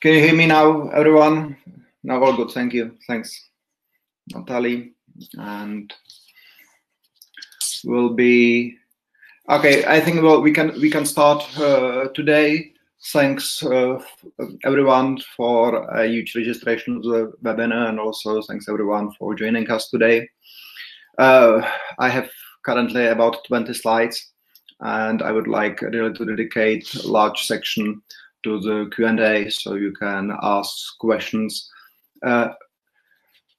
Can you hear me now, everyone? Now all good. Thank you. Thanks, Natalie. And we'll be okay. I think well we can we can start uh, today. Thanks uh, everyone for a huge registration of the webinar, and also thanks everyone for joining us today. Uh, I have currently about 20 slides, and I would like really to dedicate a large section to the Q&A so you can ask questions. Uh,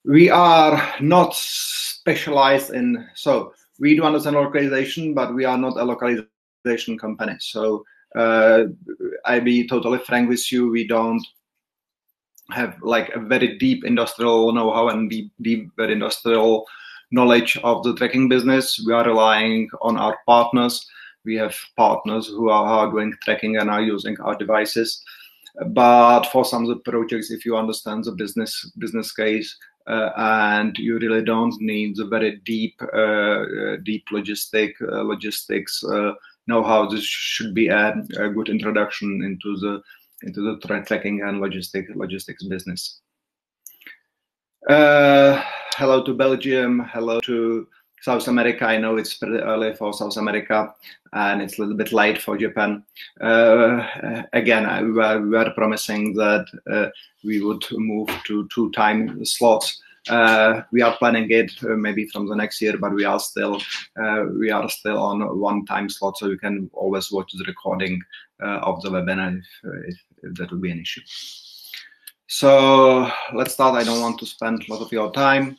we are not specialized in, so we do understand localization, but we are not a localization company. So uh, I be totally frank with you, we don't have like a very deep industrial know-how and deep, deep very industrial knowledge of the tracking business. We are relying on our partners we have partners who are doing tracking and are using our devices. But for some of the projects, if you understand the business business case uh, and you really don't need the very deep uh, deep logistic uh, logistics uh, know-how, this should be a, a, good introduction into the into the tracking and logistic logistics business. Uh, hello to Belgium. Hello to South America, I know it's pretty early for South America and it's a little bit late for Japan. Uh, again, we were, we were promising that uh, we would move to two time slots. Uh, we are planning it uh, maybe from the next year, but we are still uh, we are still on one time slot, so you can always watch the recording uh, of the webinar if, if, if that would be an issue. So let's start. I don't want to spend a lot of your time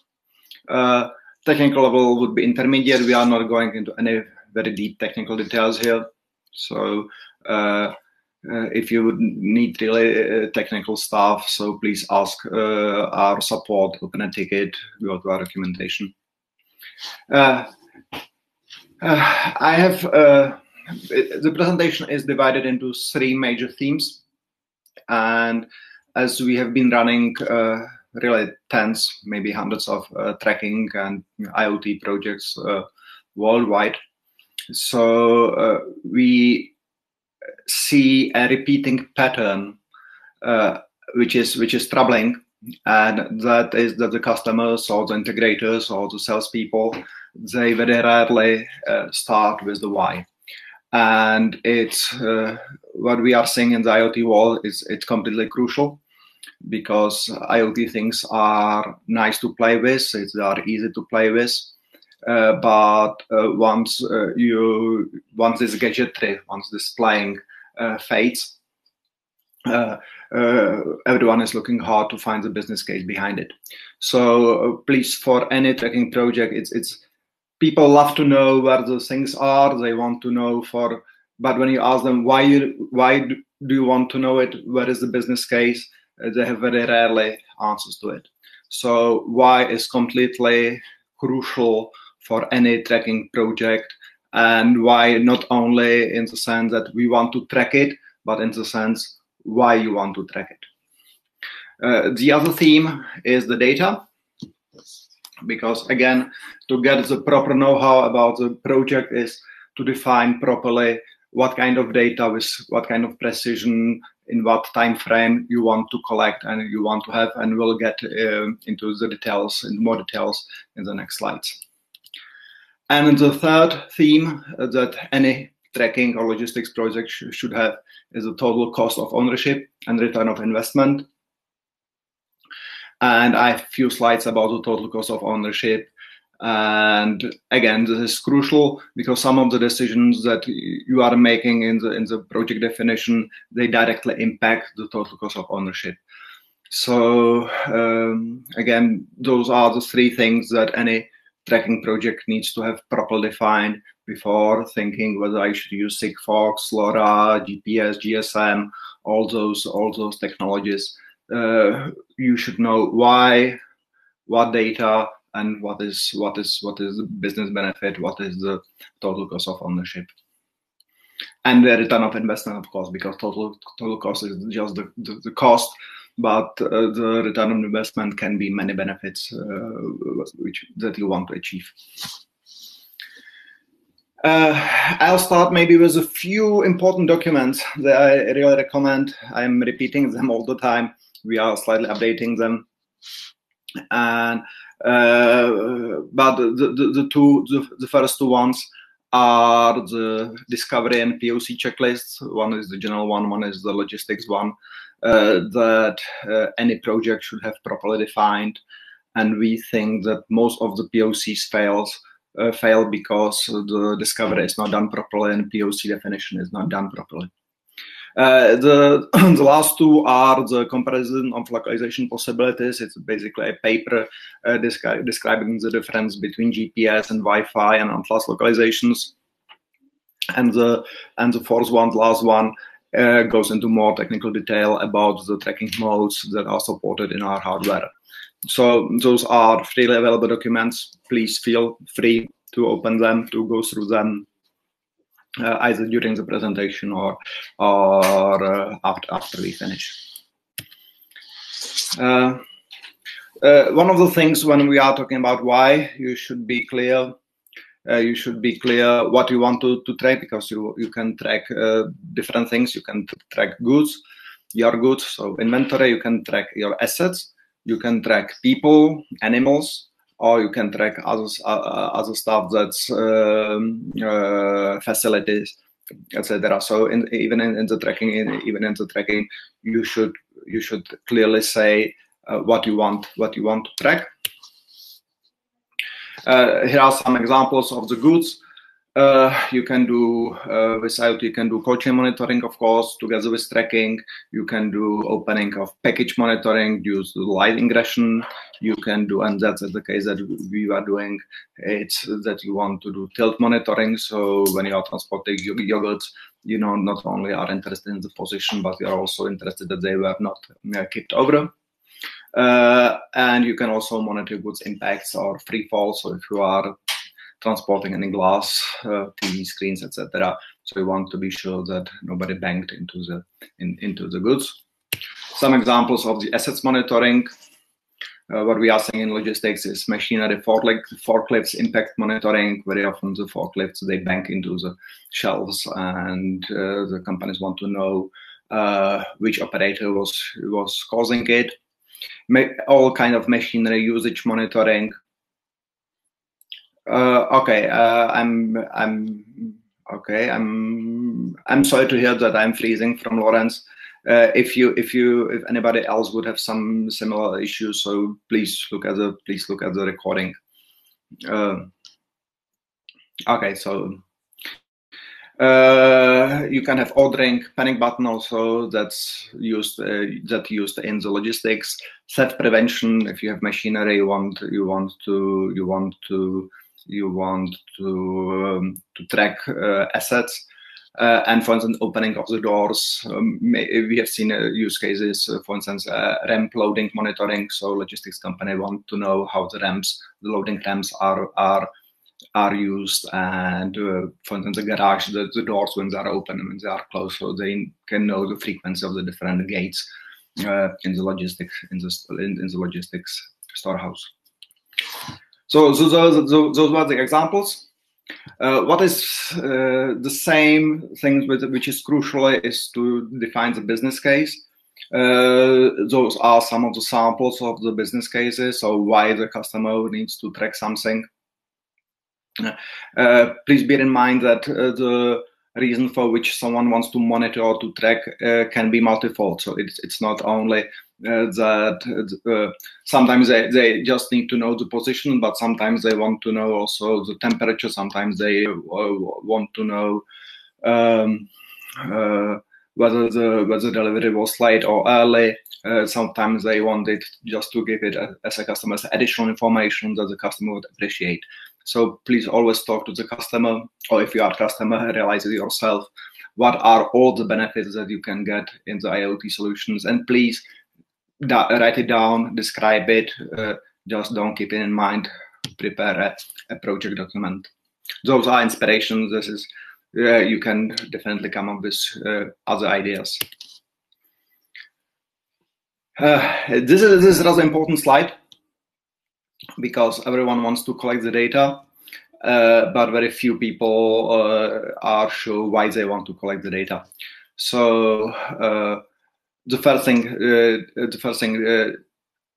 technical level would be intermediate. We are not going into any very deep technical details here. So uh, uh, if you would need really uh, technical stuff, so please ask uh, our support, open a ticket, go to our documentation. Uh, uh, I have the presentation is divided into three major themes, and as we have been running really tens, maybe hundreds of uh, tracking and IoT projects uh, worldwide. So uh, we see a repeating pattern, which is which is troubling, and that is that the customers or the integrators or the salespeople they very rarely uh, start with the why. And it's uh, what we are seeing in the IoT world is it's completely crucial because IoT things are nice to play with, they are easy to play with. Uh, but uh, once uh, you once this gadgetry, once this playing uh, fades, uh, uh, everyone is looking hard to find the business case behind it. So please, for any tracking project, it's it's people love to know where the things are. They want to know for, but when you ask them why you why do you want to know it, where is the business case? Uh, they have very rarely answers to it. So why is completely crucial for any tracking project and why not only in the sense that we want to track it, but in the sense why you want to track it. Uh, the other theme is the data, because again, to get the proper know-how about the project is to define properly what kind of data with what kind of precision in what time frame you want to collect and you want to have and we'll get uh, into the details and more details in the next slides. And the third theme that any tracking or logistics project sh should have is the total cost of ownership and return of investment. And i have a few slides about the total cost of ownership and again this is crucial because some of the decisions that you are making in the in the project definition they directly impact the total cost of ownership. So um, again those are the three things that any tracking project needs to have properly defined before thinking whether i should use sigfox lora gps gsm all those all those technologies. Uh, you should know why what data and what is what is what is the business benefit, what is the total cost of ownership, and the return of investment, of course, because total total cost is just the, the, the cost, but uh, the return on investment can be many benefits uh, which that you want to achieve. Uh, I'll start maybe with a few important documents that I really recommend. I'm repeating them all the time. We are slightly updating them, and but the, the, the two the, the, first two ones are the discovery and POC checklists. One is the general one, one is the logistics one. Uh, that uh, any project should have properly defined, and we think that most of the POCs fails uh, fail because the discovery is not done properly and POC definition is not done properly. Uh, the, the last two are the comparison of localization possibilities. It's basically a paper uh, descri describing the difference between GPS and Wi-Fi and Atlas localizations. And the and the fourth one, the last one, uh, goes into more technical detail about the tracking modes that are supported in our hardware. So those are freely available documents. Please feel free to open them, to go through them, uh, either during the presentation or or uh, after after we finish. Uh, uh one of the things when we are talking about why you should be clear. Uh, you should be clear what you want to, to track because you you can track uh, different things. You can track goods, your goods, so inventory. You can track your assets you can track people, animals, or you can track other uh, other stuff that's um, uh, facilities, etc. So in, even in, in, the tracking, in, even in the tracking, you should you should clearly say uh, what you want what you want to track. Uh, here are some examples of the goods. Uh, you can do uh, with IoT, you can do cold chain monitoring, of course, together with tracking. You can do opening of package monitoring, use live ingression. You can do, and that's the case that we are doing. It's that you want to do tilt monitoring. So when you are transporting yogurts, you know, not only are interested in the position, but you are also interested that they were not uh, kicked over. Uh, and you can also monitor goods impacts or free fall. So if you are transporting any glass, uh, TV screens, etc. So we want to be sure that nobody banged into the in, into the goods. Some examples of the assets monitoring. Uh, what we are seeing in logistics is machinery forklifts impact monitoring. Very often the forklifts they bank into the shelves, and uh, the companies want to know uh, which operator was was causing it. Ma all kind of machinery usage monitoring, uh, okay, uh, I'm I'm okay. I'm I'm sorry to hear that I'm freezing from Lawrence. Uh, if you if you if anybody else would have some similar issues, so please look at the please look at the recording. Uh, okay, so uh, you can have ordering panic button also that's used uh, that used in the logistics theft prevention. If you have machinery, you want you want to you want to you want to um, to track uh, assets. Uh, and for instance, opening of the doors. Um, we have seen uh, use cases, uh, for instance, uh, ramp loading monitoring. So logistics company want to know how the ramps, the loading ramps are are are used, and uh, for instance, the garage, the, the, doors when they are open and when they are closed, so they can know the frequency of the different gates in the logistics in the in, in the logistics storehouse. So, so those, those, were the examples. Uh, what is uh, the same thing with, which is crucial is to define the business case. Uh, those are some of the samples of the business cases, so why the customer needs to track something. Uh, please bear in mind that uh, the reason for which someone wants to monitor or to track uh, can be multifold. So it's, it's not only that uh, sometimes they, they just need to know the position, but sometimes they want to know also the temperature. Sometimes they uh, want to know um, whether the whether the delivery was late or early. Uh, sometimes they want it just to give it as a customer additional information that the customer would appreciate. So please always talk to the customer, or if you are a customer, realize it yourself. What are all the benefits that you can get in the IoT solutions? And please write it down, describe it. Uh, just don't keep it in mind. Prepare a, a project document. Those are inspirations. This is uh, you can definitely come up with uh, other ideas. Uh, this is this is rather important slide because everyone wants to collect the data. uh, but very few people uh, are sure why they want to collect the data. So the first thing, uh, the first thing, uh,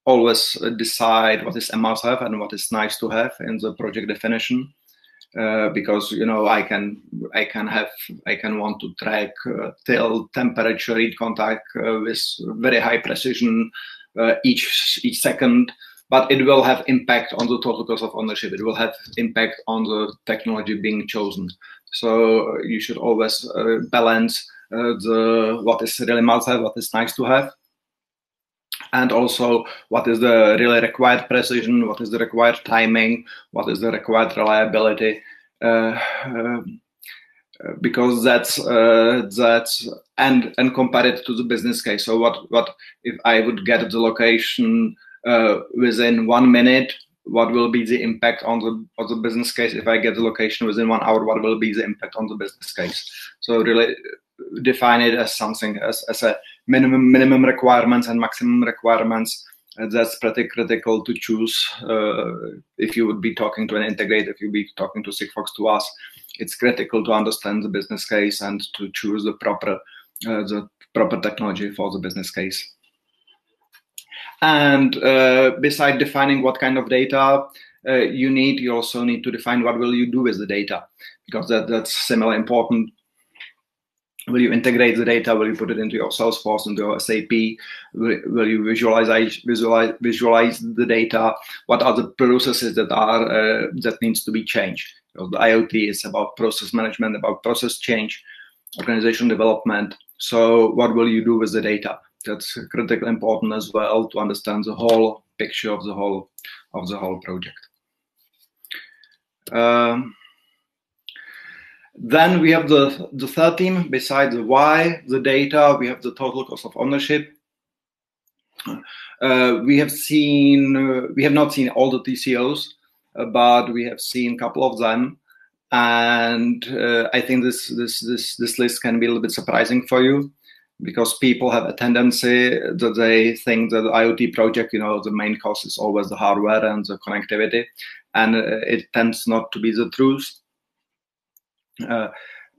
always decide what is a must-have and what is nice to have in the project definition. Uh, because you know I can I can have I can want to track uh, till temperature reed contact uh, with very high precision each each second but it will have impact on the total cost of ownership. It will have impact on the technology being chosen. So uh, you should always uh, balance uh, the what is really must have, what is nice to have, and also what is the really required precision, what is the required timing, what is the required reliability. Uh, um, because that's uh, that's and and compare it to the business case. So what what if I would get the location uh, within one minute what will be the impact on the on the business case if i get the location within one hour what will be the impact on the business case so really define it as something as, as a minimum minimum requirements and maximum requirements uh, that's pretty critical to choose uh, if you would be talking to an integrator if you be talking to sigfox to us it's critical to understand the business case and to choose the proper uh, the proper technology for the business case and uh, beside defining what kind of data uh, you need, you also need to define what will you do with the data, because that, that's similar important. Will you integrate the data? Will you put it into your Salesforce, into your SAP? Will, will you visualize, visualize visualize the data? What are the processes that are uh, that needs to be changed? Because the IoT is about process management, about process change, organization development. So, what will you do with the data? that's critically important as well to understand the whole picture of the whole of the whole project. Um, then we have the, the third theme, besides the why, the data, we have the total cost of ownership. Uh, we have seen, uh, we have not seen all the TCOs, uh, but we have seen a couple of them. And uh, I think this, this, this, this list can be a little bit surprising for you because people have a tendency that they think that the IoT project, you know, the main cost is always the hardware and the connectivity, and uh, it tends not to be the truth. Uh,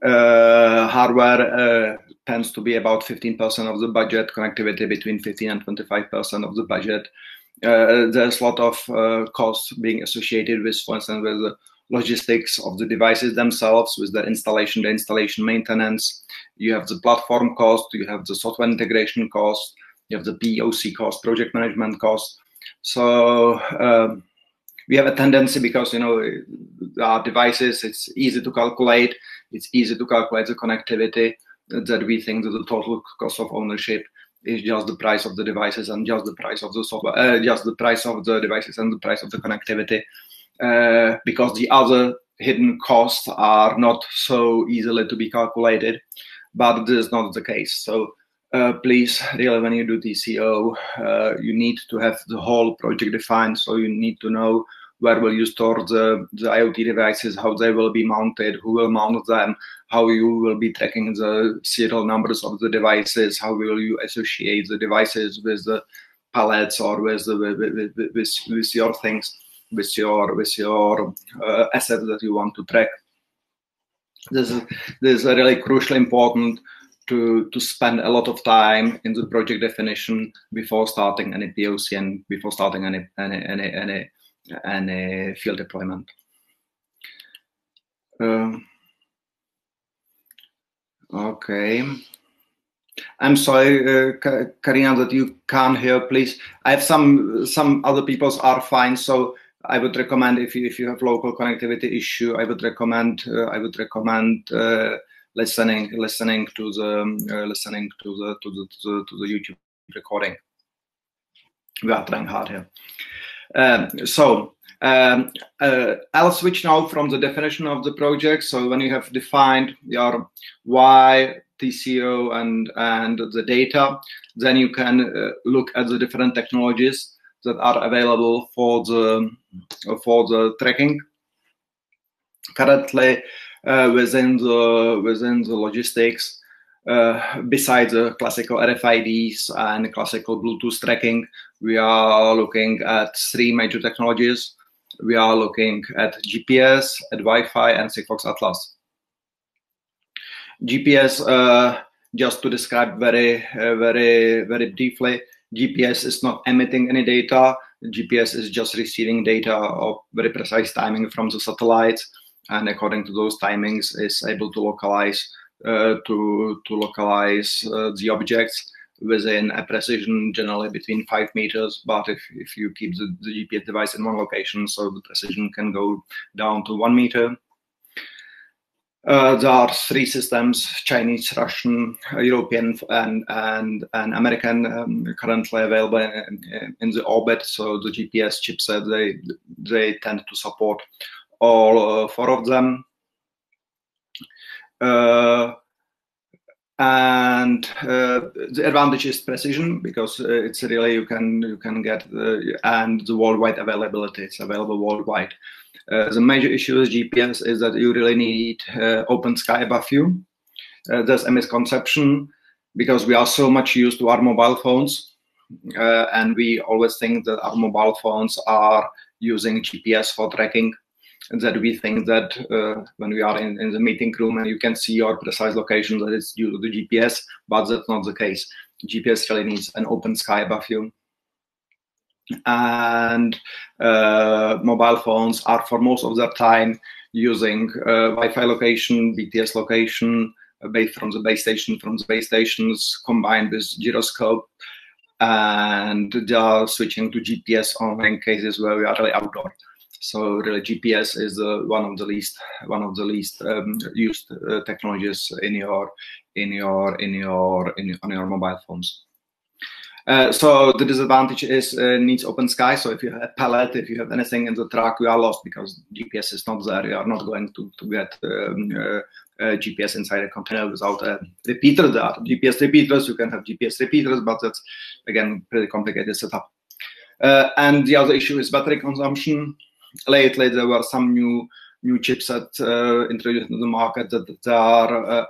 uh, hardware uh, tends to be about 15% of the budget, connectivity between 15 and 25% of the budget. Uh, there's a lot of uh, costs being associated with, for instance, with the logistics of the devices themselves, with the installation, the installation maintenance, you have the platform cost, you have the software integration cost, you have the POC cost, project management cost. So um, we have a tendency because you know our devices, it's easy to calculate, it's easy to calculate the connectivity that we think that the total cost of ownership is just the price of the devices and just the price of the software, uh, just the price of the devices and the price of the connectivity, uh, because the other hidden costs are not so easily to be calculated but this is not the case. So uh, please, really, when you do TCO, uh, you need to have the whole project defined. So you need to know where will you store the, the IoT devices, how they will be mounted, who will mount them, how you will be tracking the serial numbers of the devices, how will you associate the devices with the pallets or with the, with, with, with, with your things, with your with your uh, assets that you want to track. This is this is really crucially important to to spend a lot of time in the project definition before starting any POC and before starting any any any any, any field deployment. Um, okay. I'm sorry, uh, Karina, that you can't hear. Please, I have some some other people's are fine. So I would recommend if you if you have local connectivity issue, I would recommend uh, I would recommend uh, listening listening to the um, uh, listening to the, to the to the to the YouTube recording. We are trying hard here. Um, so um, uh, I'll switch now from the definition of the project. So when you have defined your why, TCO, and and the data, then you can uh, look at the different technologies that are available for the for the tracking. Currently, uh, within the within the logistics, uh, besides the classical RFIDs and classical Bluetooth tracking, we are looking at three major technologies. we are looking at GPS, at Wi-Fi, and Sigfox Atlas. GPS, uh, just to describe very, uh, very, very briefly, GPS is not emitting any data. GPS is just receiving data of very precise timing from the satellites, and according to those timings, is able to localize uh, to to localize uh, the objects within a precision generally between five meters. But if, if you keep the, the GPS device in one location, so the precision can go down to one meter. Uh, there are three systems: Chinese, Russian, European, and and, and American um, currently available in, in, the orbit. So the GPS chipset they they tend to support all uh, four of them. Uh, and uh, the advantage is precision because uh, it's really you can you can get the, and the worldwide availability it's available worldwide. The major issue with gps is that you really need open sky above you there's a misconception because we are so much used to our mobile phones uh, and we always think that our mobile phones are using gps for tracking that we think that uh, when we are in, in the meeting room and you can see your precise location that it's due to the GPS, but that's not the case. GPS really needs an open sky above you. And uh, mobile phones are for most of their time using uh, Wi-Fi location, BTS location, uh, based from the base station, from the base stations, combined with gyroscope, and they are switching to GPS only in cases where we are really outdoor. So really, GPS is uh, one of the least one of the least um, used uh, technologies in your in your in your in on your mobile phones. Uh, so the disadvantage is uh, needs open sky. So if you have a pallet, if you have anything in the truck, you are lost because GPS is not there. You are not going to, to get um, uh, GPS inside a container without a repeater. There GPS repeaters. You can have GPS repeaters, but that's again pretty complicated setup. Uh, and the other issue is battery consumption lately there were some new new chipset uh, introduced into the market that, that are uh,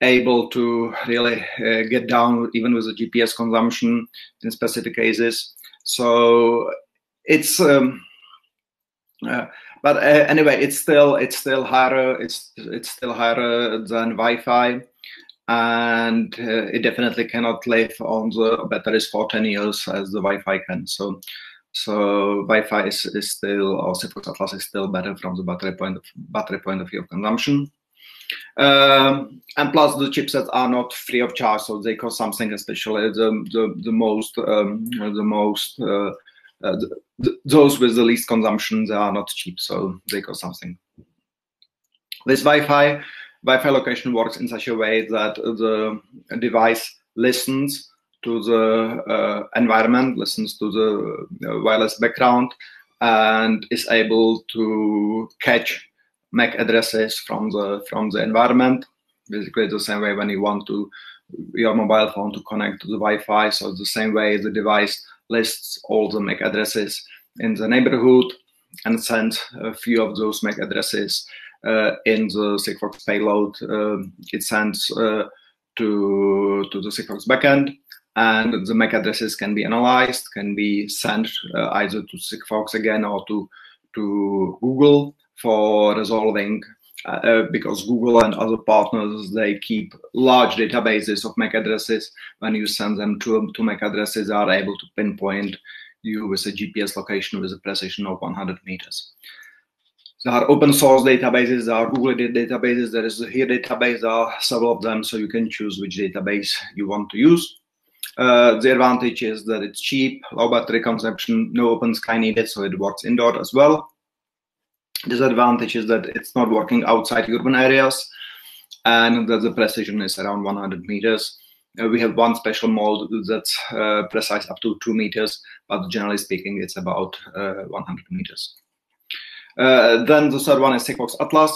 able to really uh, get down even with the GPS consumption in specific cases. So it's um, uh, but uh, anyway, it's still it's still higher it's it's still higher than Wi-Fi, and uh, it definitely cannot live on the batteries for 10 years as the Wi-Fi can. So so Wi-Fi is, is still, or Sigfox Atlas is still better from the battery point of battery point of view of consumption. Um, and plus the chipsets are not free of charge, so they cost something. Especially the the, the most um, the most uh, uh, those with the least consumption, they are not cheap, so they cost something. This Wi-Fi Wi-Fi location works in such a way that the device listens to the uh, environment, listens to the uh, wireless background, and is able to catch MAC addresses from the from the environment. Basically, the same way when you want to your mobile phone to connect to the Wi-Fi. So the same way the device lists all the MAC addresses in the neighborhood and sends a few of those MAC addresses uh, in the Sigfox payload. Uh, it sends uh, to to the Sigfox backend, and the MAC addresses can be analyzed, can be sent uh, either to Sigfox again or to to Google for resolving. Uh, uh, because Google and other partners they keep large databases of MAC addresses. When you send them to to MAC addresses, they are able to pinpoint you with a GPS location with a precision of 100 meters. There are open source databases, there are Google databases, there is a here database, there are several of them, so you can choose which database you want to use. Uh, the advantage is that it's cheap, low battery consumption, no open sky needed, so it works indoor as well. Disadvantage is that it's not working outside urban areas, and that the precision is around 100 meters. Uh, we have one special mode that's uh, precise up to two meters, but generally speaking, it's about uh, 100 meters. Uh, then the third one is Sigfox Atlas.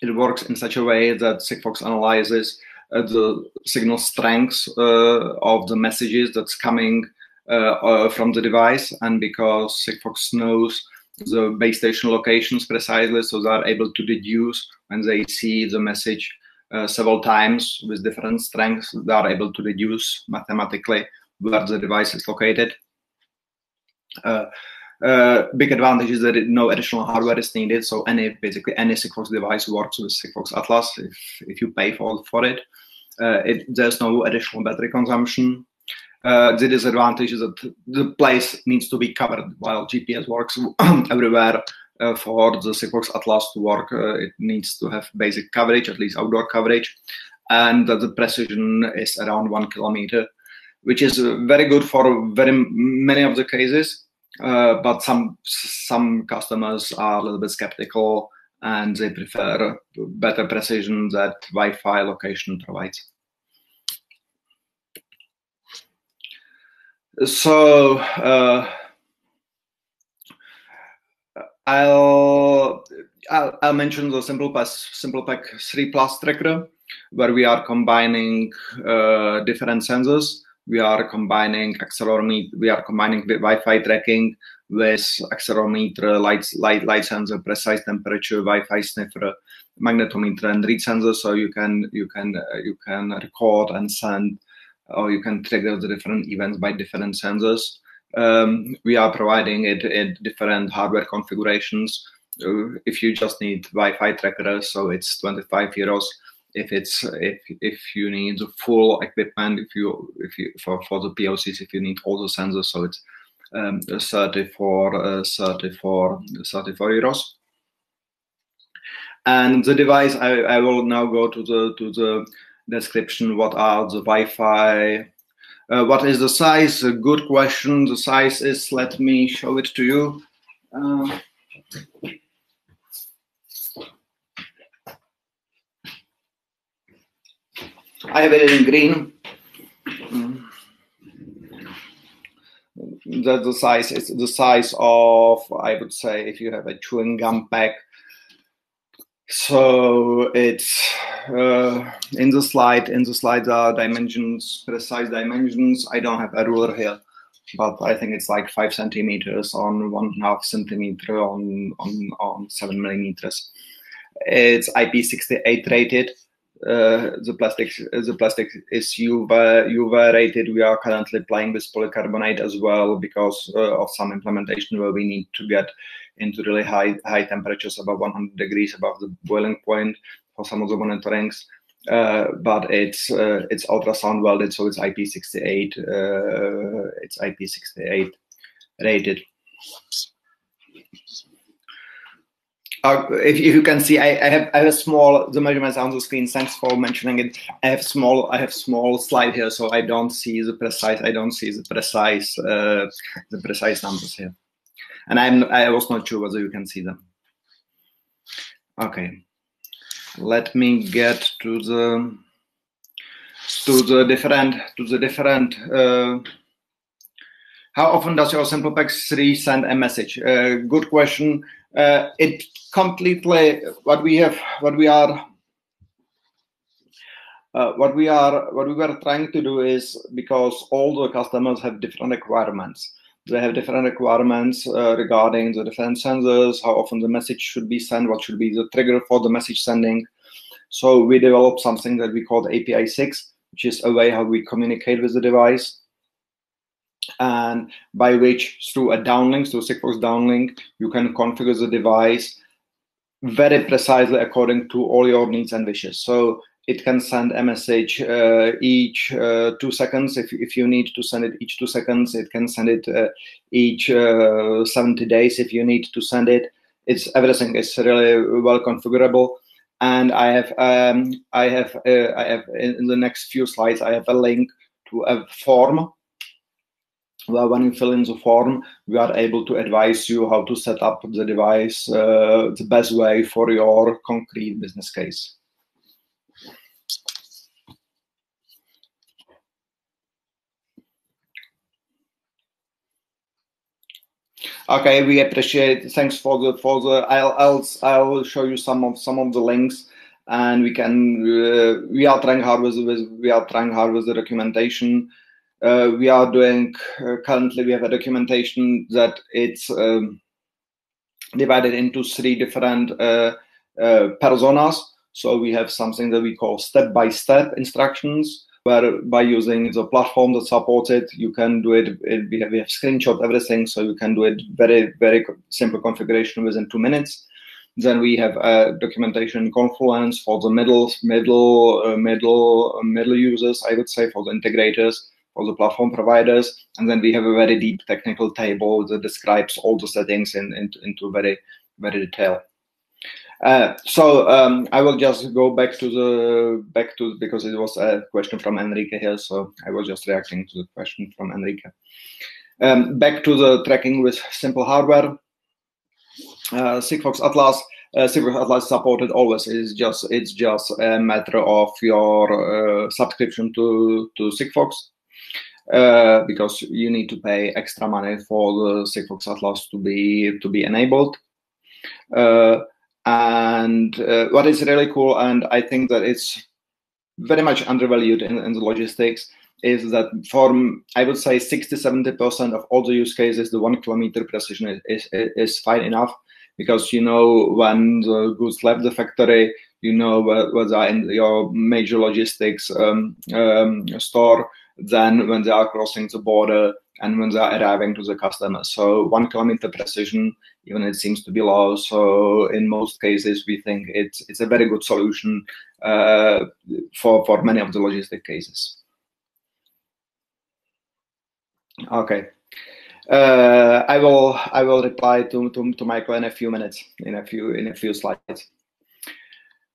It works in such a way that Sigfox analyzes the signal strength uh, of the messages that's coming uh, from the device, and because Sigfox knows the base station locations precisely, so they are able to deduce when they see the message uh, several times with different strengths, they are able to deduce mathematically where the device is located. Uh, Uh, big advantage is that it, no additional hardware is needed, so any basically any Sigfox device works with Sigfox Atlas if if you pay for for it. Uh, it there's no additional battery consumption. Uh, the disadvantage is that the place needs to be covered while GPS works everywhere. Uh, for the Sigfox Atlas to work, uh, it needs to have basic coverage, at least outdoor coverage, and the precision is around one kilometer, which is very good for very many of the cases. Uh, but some some customers are a little bit skeptical and they prefer better precision that Wi-Fi location provides. So uh, I'll, I'll, I'll mention the SimplePack SimplePack 3 Plus tracker, where we are combining uh, different sensors we are combining accelerometer, we are combining Wi-Fi tracking with accelerometer, light, light, light sensor, precise temperature, Wi-Fi sniffer, magnetometer, and reed sensor. So you can you can uh, you can record and send, or you can trigger the different events by different sensors. Um, we are providing it in different hardware configurations. Uh, if you just need Wi-Fi tracker, so it's 25 euros if it's if if you need the full equipment if you if you for for the POCs if you need all the sensors so it's um, 34 uh, 34 34 euros. And the device I, I will now go to the to the description what are the Wi-Fi uh, what is the size? A good question. The size is let me show it to you. Uh, I have it in green. Mm. The size. is the size of I would say if you have a chewing gum pack. So it's uh, in the slide. In the slide are dimensions, precise dimensions. I don't have a ruler here, but I think it's like five centimeters on one and a half centimeter on on on seven millimeters. It's IP68 rated uh, the plastic the plastic is UV UV rated. We are currently playing with polycarbonate as well because uh, of some implementation where we need to get into really high high temperatures above 100 degrees above the boiling point for some of the monitorings. Uh, but it's uh, it's ultrasound welded, so it's IP68. Uh, it's IP68 rated. Uh, if, if, you can see, I, I, have I have a small the measurements on the screen. Thanks for mentioning it. I have small I have small slide here, so I don't see the precise I don't see the precise uh, the precise numbers here, and I'm I was not sure whether you can see them. Okay, let me get to the to the different to the different. Uh, how often does your SimplePack 3 send a message? Uh, good question uh, it completely what we have what we are uh, what we are what we were trying to do is because all the customers have different requirements. They have different requirements uh, regarding the different sensors how often the message should be sent what should be the trigger for the message sending. So we developed something that we called api 6 which is a way how we communicate with the device and by which through a downlink, through Sigfox downlink, you can configure the device very precisely according to all your needs and wishes. So it can send a message uh, each uh, two seconds. If, if you need to send it each two seconds, it can send it uh, each uh, 70 days if you need to send it. It's everything is really well configurable. And I have um, I have uh, I have in the next few slides I have a link to a form when you fill in the form, we are able to advise you how to set up the device uh, the best way for your concrete business case. Okay, we appreciate. Thanks for the for the. I'll I'll I'll show you some of some of the links, and we can. Uh, we are trying hard with, with we are trying hard with the documentation uh, we are doing uh, currently we have a documentation that it's um, divided into three different uh, uh personas so we have something that we call step-by-step instructions where by using the platform that supports it, you can do it. it we, have, we have screenshot everything, so you can do it very very simple configuration within two minutes. Then we have a documentation Confluence for the middle middle uh, middle uh, middle users, I would say, for the integrators, for the platform providers, and then we have a very deep technical table that describes all the settings in, in into very very detail. Uh, so um, I will just go back to the back to because it was a question from Enrique here, so I was just reacting to the question from Enrique. Um, back to the tracking with simple hardware. Uh, Sigfox Atlas, uh, Sigfox Atlas supported always. It's just it's just a matter of your uh, subscription to to Sigfox. Uh, because you need to pay extra money for the Sigfox Atlas to be to be enabled. Uh, and uh, what is really cool, and I think that it's very much undervalued in, in the logistics, is that from I would say 60 70% of all the use cases, the one kilometer precision is, is, is fine enough because you know when the goods left the factory, you know whether in your major logistics um, um, store, then when they are crossing the border and when they are arriving to the customer. So one kilometer precision even it seems to be low. So in most cases, we think it's it's a very good solution uh, for for many of the logistic cases. Okay. Uh, I will I will reply to, to, to Michael in a few minutes, in a few in a few slides.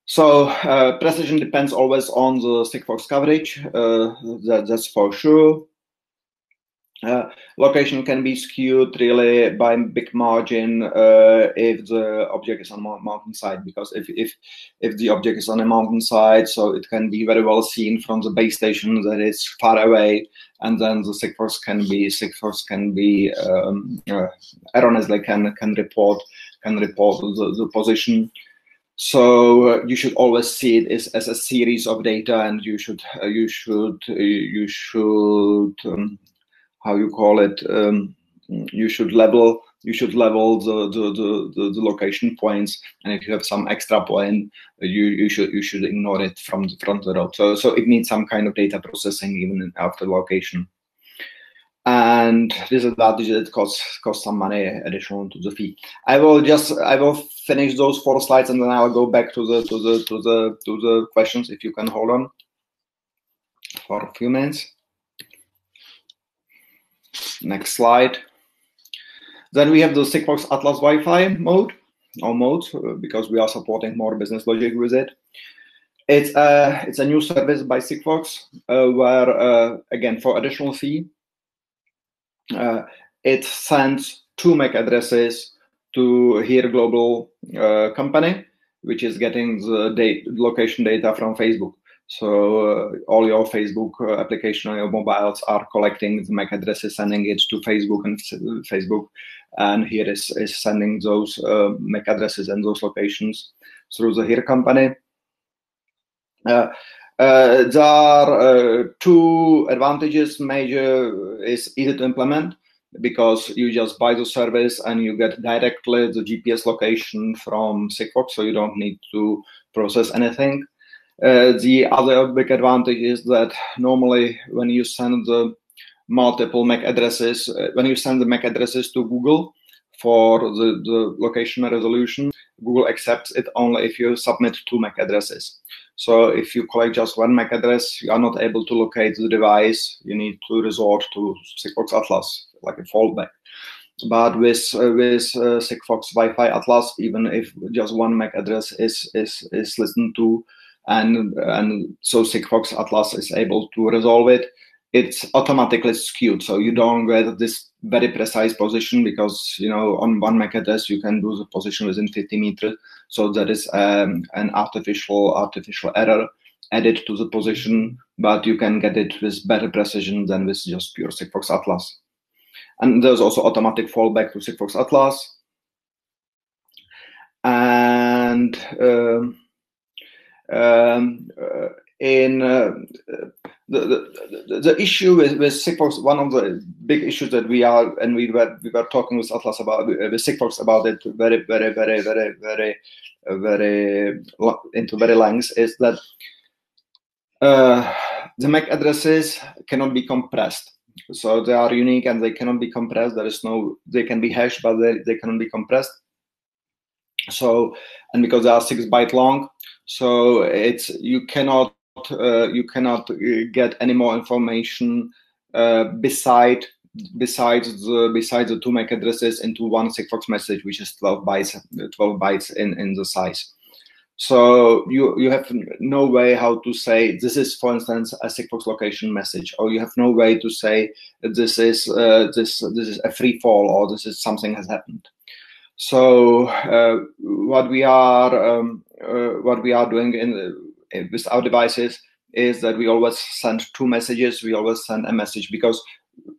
So uh, precision depends always on the Sigfox coverage. Uh, that, that's for sure. Uh, location can be skewed really by big margin uh, if the object is on a mountainside because if, if if the object is on a mountain side so it can be very well seen from the base station that it's far away and then the Sigfox can be Sigfox can be um, uh, erroneously can can report can report the, the position so uh, you should always see it as, as a series of data and you should uh, you should you should um, how you call it um, you should level you should level the, the, the, the, location points. And if you have some extra point you, you should you should ignore it from the front of the road so so it needs some kind of data processing even after location and disadvantage it costs costs some money additional to the fee i will just i will finish those four slides and then i'll go back to the to the to the to the questions if you can hold on for a few minutes Next slide. Then we have the Sigfox Atlas Wi-Fi mode, or mode, uh, because we are supporting more business logic with it. It's a, it's a new service by Sigfox, uh, where, uh, again, for additional fee, uh, it sends two MAC addresses to here global uh, company, which is getting the date, location data from Facebook. So uh, all your Facebook uh, application on your mobiles are collecting the MAC addresses, sending it to Facebook and Facebook, and here is, is sending those uh, MAC addresses and those locations through the here company. Uh, there are uh, two advantages. Major is easy to implement because you just buy the service and you get directly the GPS location from Sigfox, so you don't need to process anything. Uh, the other big advantage is that normally when you send the multiple MAC addresses, uh, when you send the MAC addresses to Google for the, the location resolution, Google accepts it only if you submit two MAC addresses. So if you collect just one MAC address, you are not able to locate the device. You need to resort to Sigfox Atlas, like a fallback. But with uh, with uh, Sigfox Wi-Fi Atlas, even if just one MAC address is is is listened to, and and so Sigfox Atlas is able to resolve it. It's automatically skewed, so you don't get this very precise position because you know on one address you can do the position within 50 meters. So there is um, an artificial artificial error added to the position, but you can get it with better precision than with just pure Sigfox Atlas. And there's also automatic fallback to Sigfox Atlas. And um, um, uh, in uh, the, the, the issue with, with Sigfox, one of the big issues that we are, and we were we were talking with Atlas about with Sigfox about it very very very very very very into very lengths is that uh, the MAC addresses cannot be compressed. So they are unique and they cannot be compressed. There is no, they can be hashed, but they, they cannot be compressed. So, and because they are six byte long, so it's, you cannot, uh, you cannot uh, get any more information uh, beside besides the besides the two MAC addresses into one Sigfox message, which is 12 bytes, 12 bytes in, in the size. So you you have no way how to say this is, for instance, a Sigfox location message, or you have no way to say this is uh, this this is a free fall or this is something has happened. So uh, what we are um, uh, what we are doing in with our devices is that we always send two messages. We always send a message because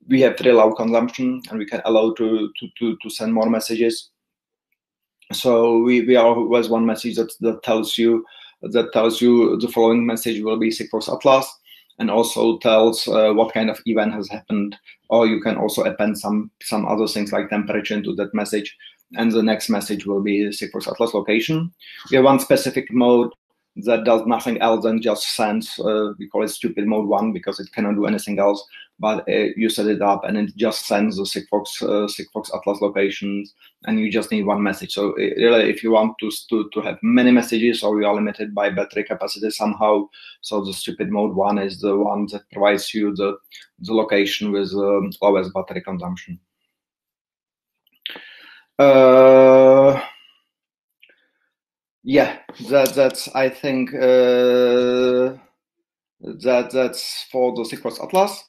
we have very low consumption and we can allow to to to, to send more messages. So we, we always one message that, that tells you that tells you the following message will be Sigfox Atlas and also tells uh, what kind of event has happened. Or you can also append some some other things like temperature into that message and the next message will be Sigfox Atlas location. We have one specific mode that does nothing else than just sends uh, we call it stupid mode one because it cannot do anything else but uh, you set it up and it just sends the Sigfox uh, Sigfox Atlas locations, and you just need one message. So uh, really, if you want to, to to have many messages, or you are limited by battery capacity somehow, so the stupid mode one is the one that provides you the the location with um, lowest battery consumption. Uh, yeah, that that's I think uh, that that's for the Sigfox Atlas.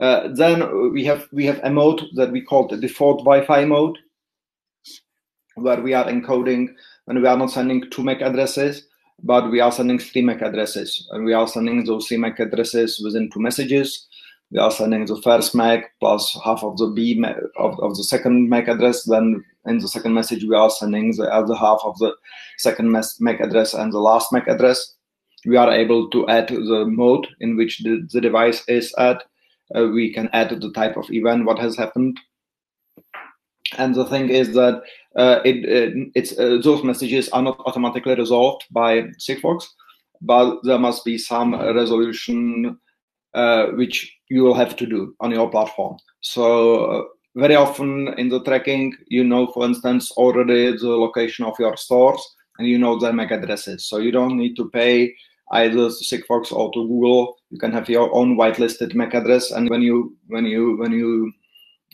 Uh, then we have we have a mode that we call the default Wi-Fi mode, where we are encoding and we are not sending two MAC addresses, but we are sending three MAC addresses, and we are sending those three MAC addresses within two messages. We are sending the first MAC plus half of the B of, of the second MAC address. Then in the second message, we are sending the other half of the second MAC address and the last MAC address. We are able to add the mode in which the, the device is at uh, we can add the type of event what has happened and the thing is that uh, it, it, it's uh, those messages are not automatically resolved by Sigfox, but there must be some resolution uh, which you will have to do on your platform. So uh, very often in the tracking, you know, for instance, already the location of your stores and you know their MAC addresses. So you don't need to pay either to Sigfox or to Google. You can have your own whitelisted MAC address, and when you when you when you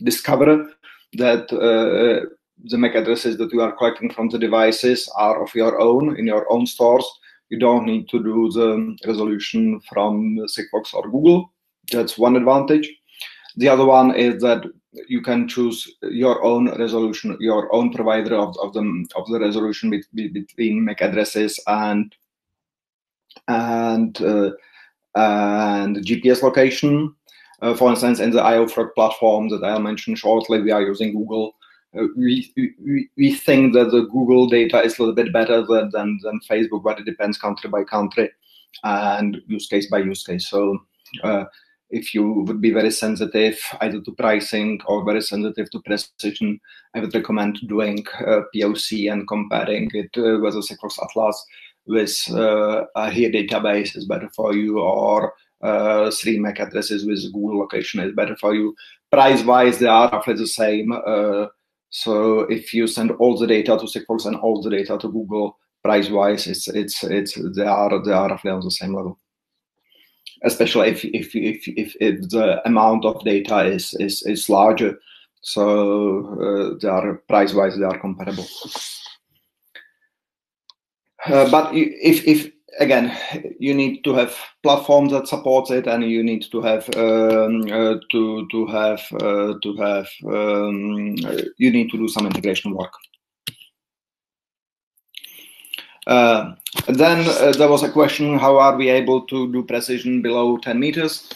discover that uh, the MAC addresses that you are collecting from the devices are of your own in your own stores, you don't need to do the resolution from Sigfox or Google. That's one advantage. The other one is that you can choose your own resolution, your own provider of, of the of the resolution between MAC addresses and and uh, and GPS location. Uh, for instance, in the IOFrog platform that I'll mention shortly, we are using Google. Uh, we, we, we think that the Google data is a little bit better than, than, than Facebook, but it depends country by country and use case by use case. So uh, if you would be very sensitive either to pricing or very sensitive to precision, I would recommend doing uh, POC and comparing it uh, with the Sigfox Atlas with uh, a here database is better for you or uh, three MAC addresses with Google location is better for you. Price wise, they are roughly the same. Uh, so if you send all the data to Sigfox and all the data to Google, price wise, it's it's it's they are they are roughly on the same level. Especially if if if if, if the amount of data is is is larger, so uh, they are price wise they are comparable. Uh, but if, if again, you need to have platforms that supports it, and you need to have um, uh, to to have uh, to have um, you need to do some integration work. Uh, then uh, there was a question: How are we able to do precision below 10 meters?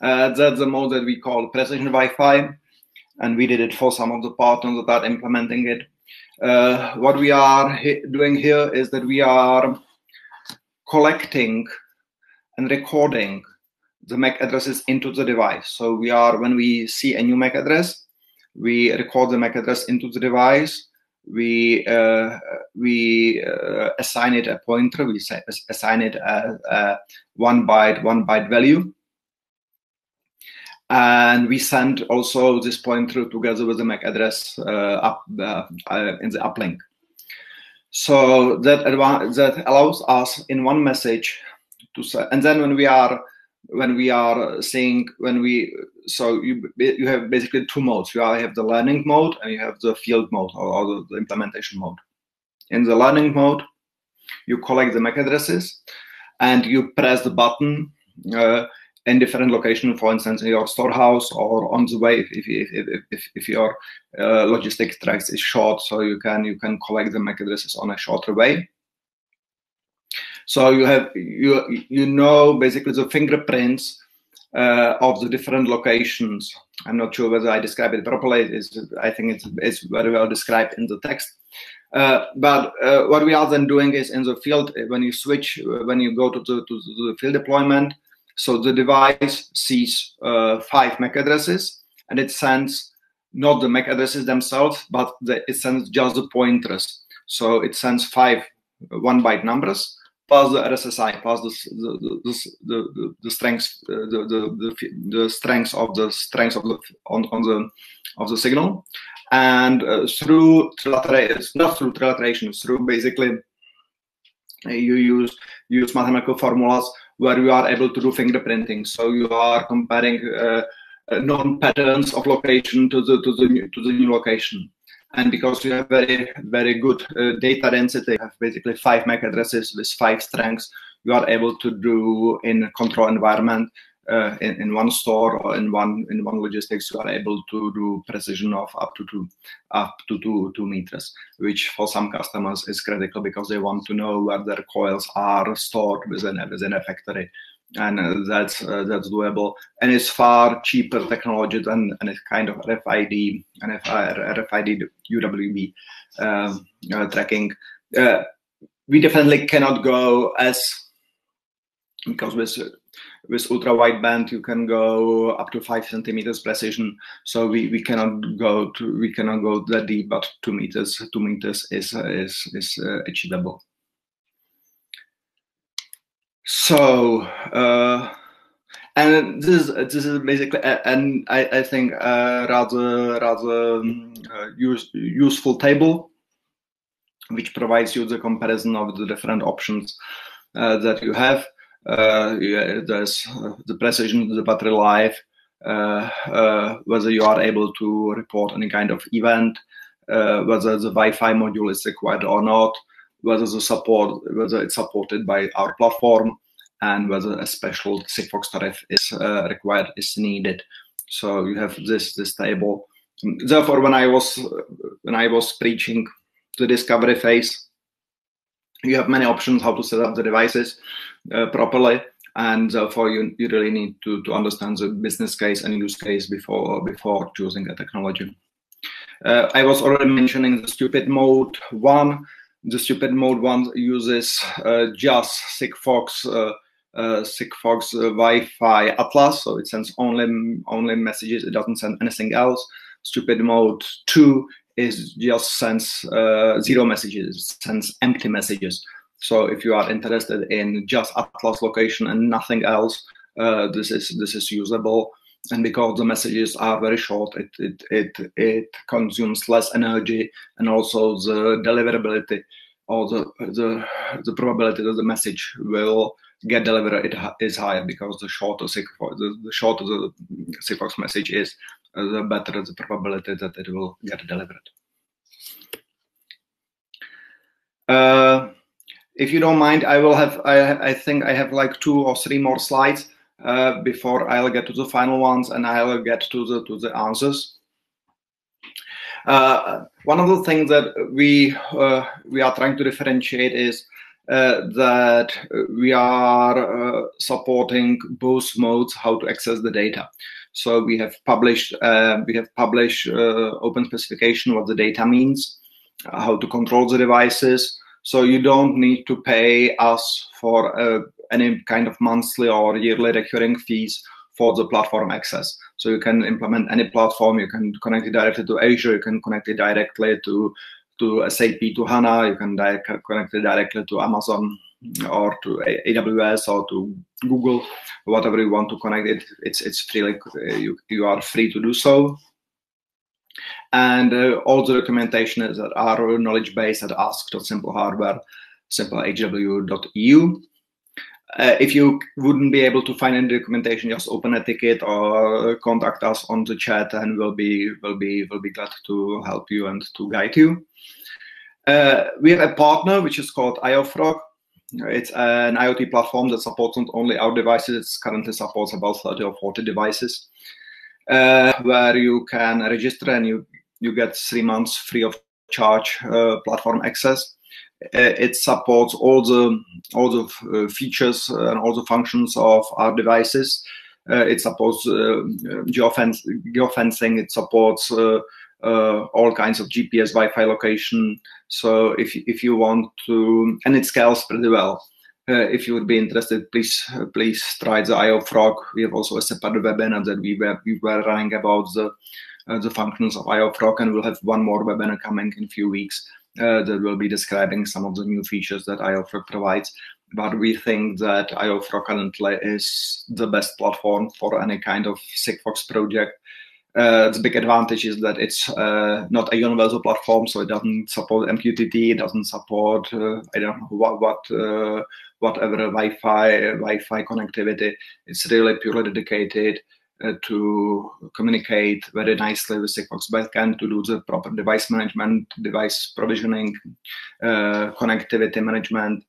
that's the mode that we call precision Wi-Fi, and we did it for some of the partners that are implementing it. Uh, what we are doing here is that we are collecting and recording the MAC addresses into the device. So we are, when we see a new MAC address, we record the MAC address into the device. We uh, we uh, assign it a pointer. We assign it a, a, one byte one byte value, and we send also this pointer together with the MAC address uh, up uh, uh, in the uplink. So that that allows us in one message to and then when we are when we are saying when we so you you have basically two modes. You have the learning mode and you have the field mode or, or the, implementation mode. In the learning mode you collect the mac addresses and you press the button uh, in different location for instance in your storehouse or on the way if, if, if, if, if your uh, logistic tracks is short so you can you can collect the mac addresses on a shorter way so you have you you know basically the fingerprints uh, of the different locations. I'm not sure whether I describe it properly. It's, I think it's, it's very well described in the text. Uh, but uh, what we are then doing is in the field when you switch when you go to the, to the field deployment. So the device sees uh, five MAC addresses and it sends not the MAC addresses themselves, but the, it sends just the pointers. So it sends five one byte numbers plus the RSSI, plus the the the the, strengths uh, the, the the strengths of the strengths of the on, on the of the signal, and uh, through trilateration, not through trilateration, through basically uh, you use use mathematical formulas where you are able to do fingerprinting. So you are comparing uh, uh known patterns of location to the to the new, to the new location. And because we have very, very good uh, data density, have basically five MAC addresses with five strengths, you are able to do in control environment uh, in, in one store or in one in one logistics, you are able to do precision of up to two up to two two meters, which for some customers is critical because they want to know where their coils are stored within within a factory and uh, that's uh, that's doable and it's far cheaper technology than any kind of RFID and RFID UWB um, uh, tracking. We definitely cannot go as because with with ultra wideband you can go up to five centimeters precision. So we, we cannot go to we cannot go that deep, but two meters two meters is is is uh, achievable. So, uh, and this is this is basically, and I, I think uh, rather rather um, uh, use, useful table, which provides you the comparison of the different options uh, that you have. Uh, yeah, there's the precision, the battery life, whether you are able to report any kind of event, whether the Wi-Fi module is required or not, whether the support whether it's supported by our platform and whether a special Sigfox tariff is uh, required is needed. So you have this this table. Therefore, when I was when I was preaching the discovery phase, you have many options how to set up the devices uh, properly, and therefore you, you really need to, to understand the business case and use case before before choosing a technology. Uh, I was already mentioning the stupid mode one the stupid mode one uses uh, just Sigfox uh, uh, Sigfox uh, Wi-Fi Atlas, so it sends only only messages. It doesn't send anything else. Stupid mode two is just sends uh, zero messages, sends empty messages. So if you are interested in just Atlas location and nothing else, uh, this is this is usable. And because the messages are very short, it it it, it consumes less energy, and also the deliverability or the the the probability that the message will get delivered it is higher because the shorter Sigfox, the, the shorter the Sigfox message is, the better the probability that it will get delivered. Uh, if you don't mind, I will have, I, I think I have like two or three more slides uh, before I'll get to the final ones and I'll get to the, to the answers. Uh, one of the things that we uh, we are trying to differentiate is uh, that we are uh, supporting both modes how to access the data. So we have published we have published open specification what the data means, how to control the devices. So you don't need to pay us for any kind of monthly or yearly recurring fees for the platform access. So you can implement any platform, you can connect it directly to Azure, you can connect it directly to to SAP to HANA. You can connect it directly to Amazon or to AWS or to Google, whatever you want to connect it. It's it's free. Like you you are free to do so. And uh, all the documentation is at our knowledge base at ask.simplehardware. Uh, if you wouldn't be able to find any documentation, just open a ticket or contact us on the chat, and we'll be will be will be glad to help you and to guide you. Uh, we have a partner which is called IOFrog. It's an IoT platform that supports not only our devices; it currently supports about 30 or 40 devices, uh, where you can register and you you get three months free of charge uh, platform access. Uh, it supports all the all the uh, features and all the functions of our devices. it supports geofence, geofencing. It supports all kinds of GPS, Wi-Fi location. So if if you want to, and it scales pretty well. Uh, if you would be interested, please uh, please try the IO Frog. We have also a separate webinar that we were we were running about the uh, the functions of IO Frog, and we'll have one more webinar coming in a few weeks uh, that will be describing some of the new features that IOFrog provides. But we think that IOFrog currently is the best platform for any kind of Sigfox project. Uh, the big advantage is that it's uh, not a universal platform, so it doesn't support MQTT, it doesn't support uh, I don't know what what uh, whatever Wi-Fi Wi-Fi connectivity. It's really purely dedicated uh, to communicate very nicely with Sigfox backend to do the proper device management, device provisioning, uh, connectivity management,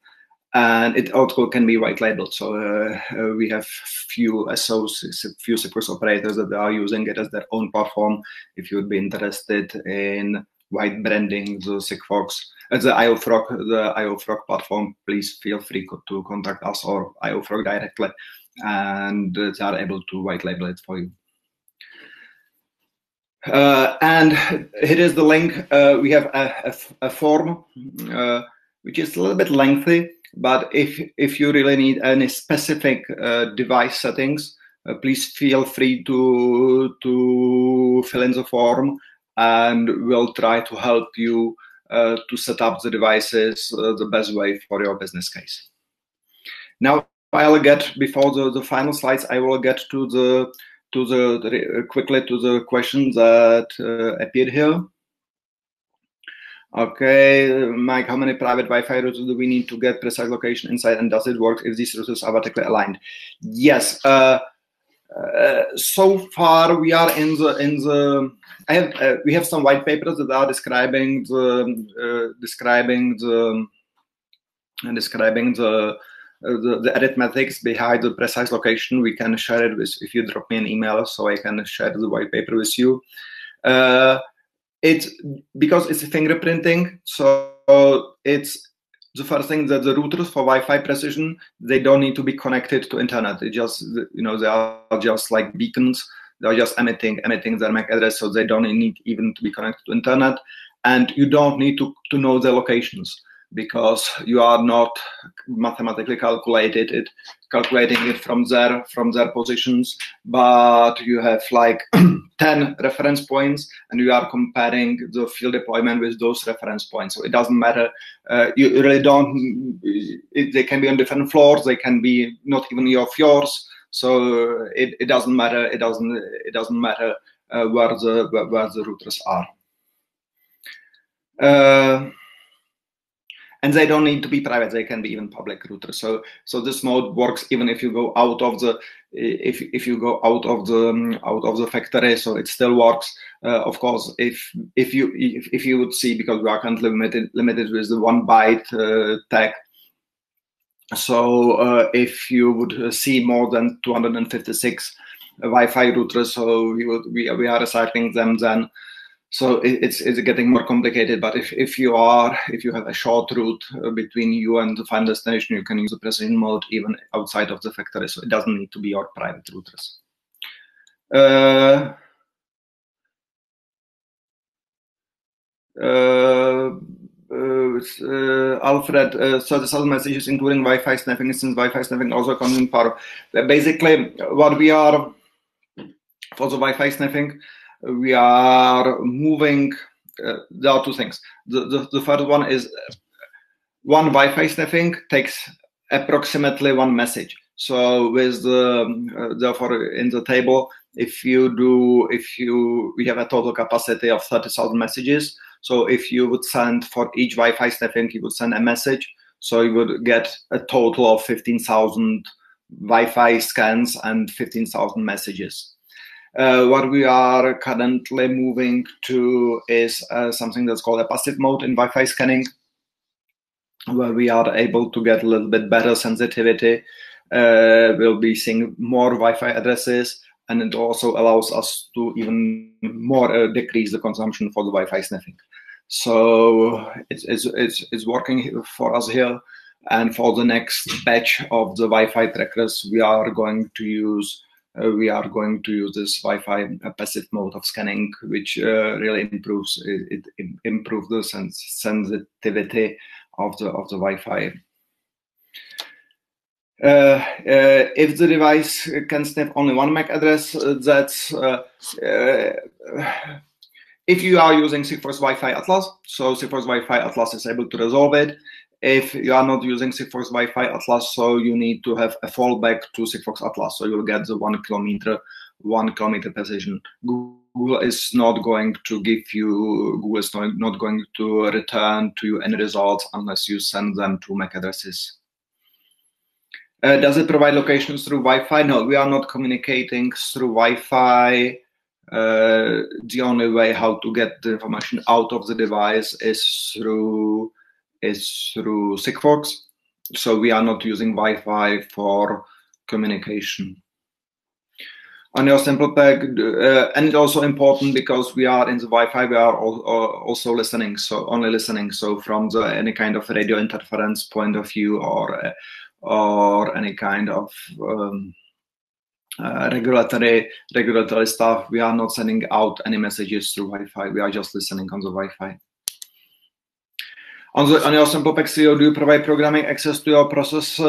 and it also can be white labeled. So uh, uh we have few SOs, few Sigfox operators that are using it as their own platform. If you would be interested in white branding the Sigfox as the IOFrog, the IOFrog platform, please feel free to contact us or IOFrog directly and they are able to white label it for you. Uh, and here is the link. Uh, we have a, a, a form uh, which is a little bit lengthy, but if if you really need any specific uh, device settings, uh, please feel free to to fill in the form, and we'll try to help you uh, to set up the devices the best way for your business case. Now, I'll get before the, the final slides. I will get to the to the quickly to the questions that uh, appeared here. Okay, Mike, how many private Wi-Fi routers do we need to get precise location inside, and does it work if these routers are vertically aligned? Yes. Uh, uh, so far, we are in the in the. I have uh, we have some white papers that are describing the uh, describing the describing the the, the arithmetics behind the precise location, we can share it with, if you drop me an email, so I can share the white paper with you. Uh, it's because it's fingerprinting, so it's the first thing that the routers for Wi-Fi precision they don't need to be connected to internet. They just you know they are just like beacons. They're just emitting emitting their MAC address, so they don't need even to be connected to internet. And you don't need to to know the locations because you are not mathematically calculated it calculating it from their from their positions but you have like 10 reference points and you are comparing the field deployment with those reference points. So it doesn't matter uh, you really don't it, they can be on different floors they can be not even of yours so it, it doesn't matter it doesn't it doesn't matter uh, where the where, where the routers are. Uh, and they don't need to be private they can be even public routers so so this mode works even if you go out of the if if you go out of the um, out of the factory so it still works. Uh, of course if if you if, if you would see because we are currently limited limited with the one byte uh, tag. So uh, if you would see more than 256 Wi-Fi routers, so we would we, we are recycling them then so it's it's getting more complicated but if, if you are if you have a short route uh, between you and the final destination you can use the precision mode even outside of the factory so it doesn't need to be your private routers uh, uh, uh, Alfred, uh, so the subtle messages including Wi-Fi sniffing, since Wi-Fi sniffing also comes in power. basically, what we are for the Wi-Fi sniffing, we are moving uh, there are two things. The, the, the first one is one Wi-Fi sniffing takes approximately one message. So with the uh, therefore in the table, if you do if you we have a total capacity of thirty thousand messages. So if you would send for each Wi-Fi sniffing, you would send a message. So you would get a total of fifteen thousand Wi-Fi scans and fifteen thousand messages. Uh, what we are currently moving to is uh, something that's called a passive mode in Wi-Fi scanning, where we are able to get a little bit better sensitivity. Uh, we'll be seeing more Wi-Fi addresses, and it also allows us to even more uh, decrease the consumption for the Wi-Fi sniffing. So it's, it's, it's, it's working for us here. And for the next batch of the Wi-Fi trackers, we are going to use we are going to use this Wi-Fi passive mode of scanning, which uh, really improves it, it improves the sens sensitivity of the of the Wi-Fi. Uh, uh, if the device can sniff only one MAC address, uh, that's uh, if you are using Sigfox Wi-Fi Atlas, so Sigfox Wi-Fi Atlas is able to resolve it. If you are not using Sigfox Wi-Fi Atlas, so you need to have a fallback to Sigfox Atlas, so you'll get the one kilometer, one kilometer precision. Google is not going to give you, Google is not, not going to return to you any results unless you send them to MAC addresses. Uh, does it provide locations through Wi-Fi? No, we are not communicating through Wi-Fi. Uh, the only way how to get the information out of the device is through is through Sigfox. So we are not using Wi-Fi for communication on your SimplePack, uh, and it's also important because we are in the Wi-Fi, we are all, also listening, so only listening. So from the any kind of radio interference point of view, or uh, or any kind of um, uh, regulatory regulatory stuff, we are not sending out any messages through Wi-Fi. We are just listening on the Wi-Fi. On your SimplePack CEO, do you provide programming access to your process?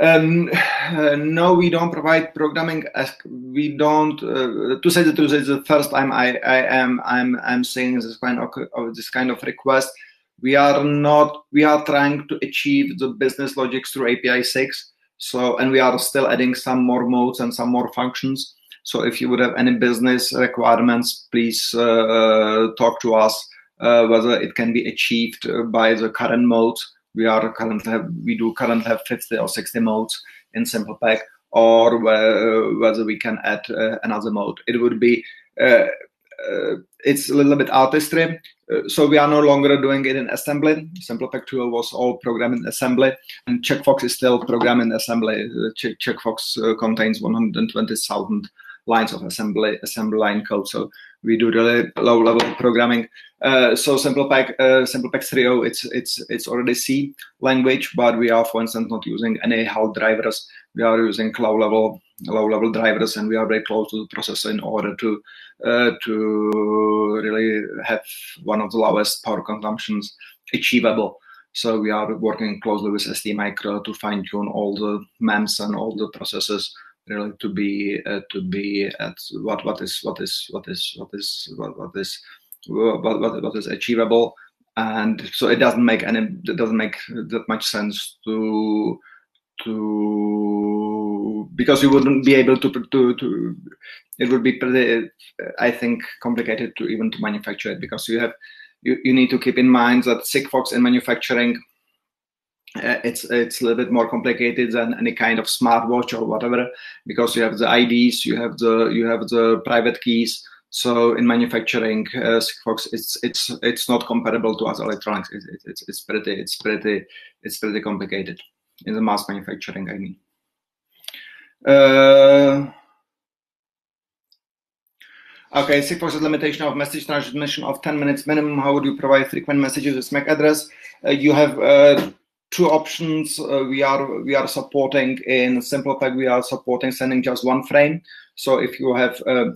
Um, uh, no, we don't provide programming. We don't. Uh, to say the truth, it's the first time I, I am I'm I'm seeing this kind of, of this kind of request. We are not. We are trying to achieve the business logic through API six. So, and we are still adding some more modes and some more functions. So, if you would have any business requirements, please uh, talk to us whether it can be achieved by the current modes we are currently have, we do currently have 50 or 60 modes in SimplePack, or whether we can add uh, another mode. It would be uh, uh, it's a little bit artistry. Uh, so we are no longer doing it in assembly. SimplePack 2 was all programmed in assembly, and CheckFox is still programmed in assembly. Uh, Ch CheckFox uh, contains 120,000 lines of assembly assembly line code. So we do really low level programming. Uh, so SimplePack, uh, SimplePack 3.0, it's it's it's already C language, but we are, for instance, not using any HAL drivers. We are using low level low level drivers, and we are very close to the processor in order to uh, to really have one of the lowest power consumptions achievable. So we are working closely with STMicro to fine tune all the MEMS and all the processes really to be uh, to be at what what is what is what is what is what, what is what, what, what is achievable. And so it doesn't make any it doesn't make that much sense to to because you wouldn't be able to to to it would be pretty i think complicated to even to manufacture it because you have you, you need to keep in mind that sigfox in manufacturing uh, it's it's a little bit more complicated than any kind of smartwatch or whatever because you have the IDs, you have the you have the private keys. So in manufacturing, uh, Sigfox, it's it's it's not comparable to other electronics. It, it, it's it's pretty it's pretty it's pretty complicated in the mass manufacturing. I mean. Uh, Okay, Sigfox's limitation of message transmission of 10 minutes minimum. How would you provide frequent messages with MAC address? Uh, you have uh, two options uh, we are we are supporting in SimplePAC. We are supporting sending just one frame. So if you have uh,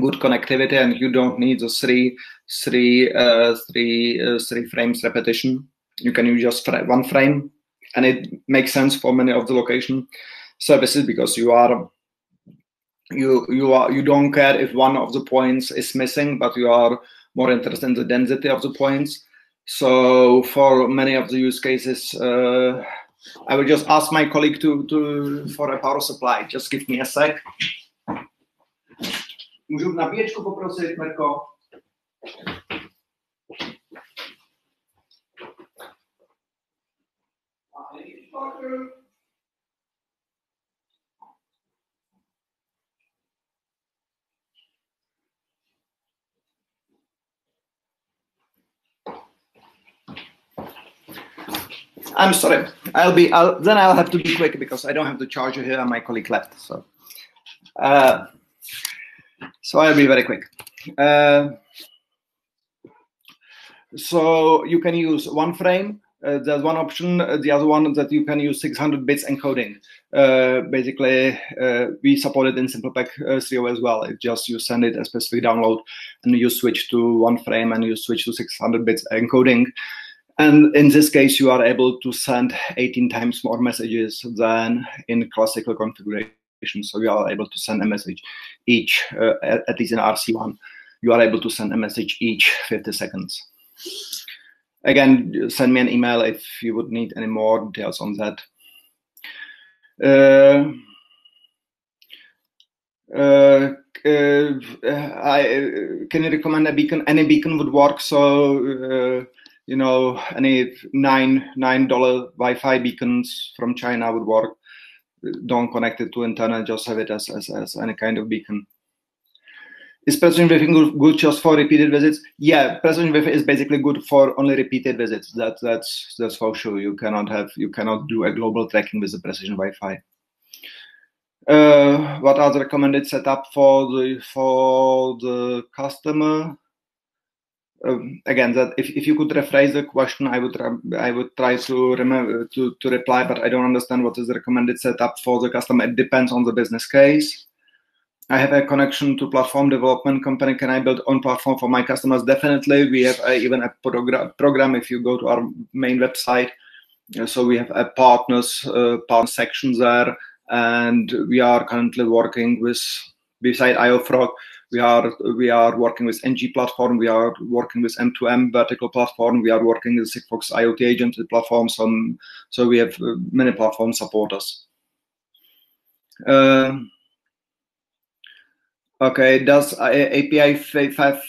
good connectivity and you don't need the three three uh, three uh, three frames repetition, you can use just one frame, and it makes sense for many of the location services because you are you you are you don't care if one of the points is missing, but you are more interested in the density of the points. So for many of the use cases, uh, I will just ask my colleague to, to for a power supply. Just give me a sec. Můžu nabíječku poprosit, Mirko? I'm sorry. I'll be. I'll, then I'll have to be quick because I don't have the charger here, and my colleague left. So, uh, so I'll be very quick. Uh, so you can use one frame. Uh, there's one option. Uh, the other one that you can use 600 bits encoding. Uh, basically, uh, we support it in SimplePack uh, 3.0 as well. It just you send it a specific download, and you switch to one frame, and you switch to 600 bits encoding. And in this case, you are able to send 18 times more messages than in classical configuration. So you are able to send a message each, uh, at, least in RC1, you are able to send a message each 50 seconds. Again, send me an email if you would need any more details on that. Uh, uh, uh, I, can you recommend a beacon? Any beacon would work. So uh, you know, any nine nine dollar Wi-Fi beacons from China would work. Don't connect it to internet, just have it as, as, as any kind of beacon. Is precision Wi-Fi good, just for repeated visits? Yeah, precision Wi-Fi is basically good for only repeated visits. That that's that's for sure. You cannot have you cannot do a global tracking with the precision Wi-Fi. Uh, what are the recommended setup for the for the customer? Um, again that if, if you could rephrase the question i would i would try to remember to, to reply but i don't understand what is the recommended setup for the customer. It depends on the business case. I have a connection to platform development company. Can i build on platform for my customers? Definitely. We have a, even a program program. If you go to our main website so we have a partners uh, section there and we are currently working with beside IOFrog we are we are working with ng platform we are working with m2m vertical platform we are working with sigfox iot agent platform some so we have uh, many platforms support us uh, okay does api 5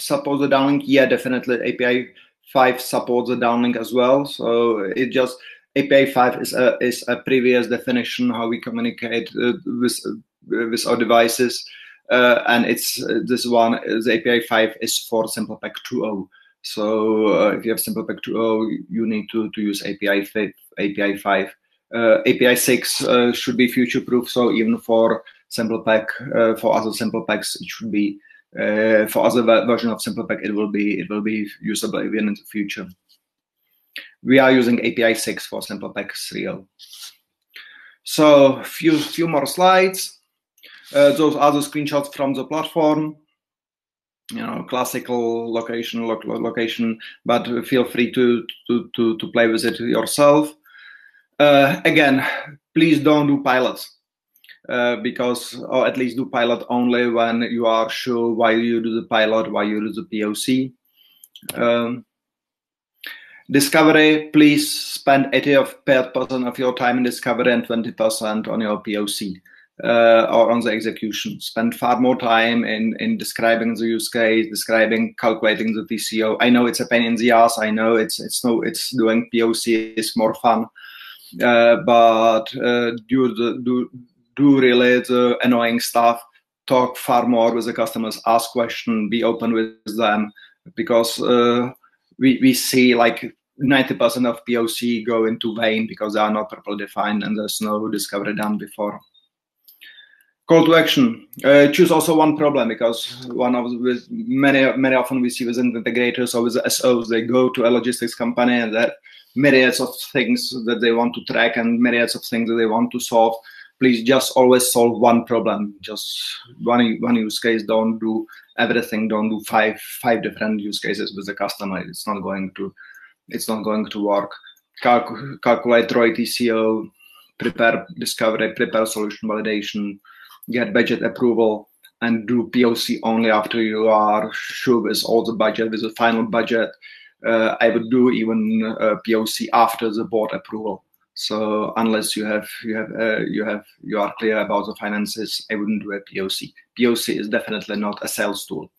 support the downlink? Yeah definitely api 5 supports the downlink as well. So it just api 5 is a is a previous definition how we communicate uh, with with our devices uh, and it's uh, this one the API 5 is for SimplePack 2.0. So uh, if you have SimplePack 2.0, you need to, to use API 5. API 5. API 6 should be future-proof. So even for SimplePack, for other SimplePacks, it should be uh, for other version of SimplePack, it will be it will be usable even in the future. We are using API 6 for SimplePack 3.0. So few few more slides. Uh, those are the screenshots from the platform. You know classical location lo location but feel free to, to to to play with it yourself. Uh, again please don't do pilots uh, because or at least do pilot only when you are sure why you do the pilot why you do the poc um, discovery please spend 80 percent of your time in discovery and 20 percent on your poc uh, or on the execution. Spend far more time in, in describing the use case, describing, calculating the TCO. I know it's a pain in the ass. I know it's it's no it's doing POC is more fun, uh, but uh, do the do do really the annoying stuff. Talk far more with the customers. Ask questions. Be open with them because uh, we we see like 90% of POC go into vain because they are not properly defined and there's no discovery done before call to action. Uh, choose also one problem because one of many many often we see with integrators or with sos they go to a logistics company and that myriads of things that they want to track and myriads of things that they want to solve. Please just always solve one problem. Just one one use case don't do everything don't do five five different use cases with the customer. It's not going to it's not going to work. Calc- calculate ROI TCO prepare discovery prepare solution validation get budget approval, and do POC only after you are sure with all the budget, with the final budget. Uh, I would do even uh, POC after the board approval. So unless you have you have uh, you have you are clear about the finances, I wouldn't do a POC. POC is definitely not a sales tool.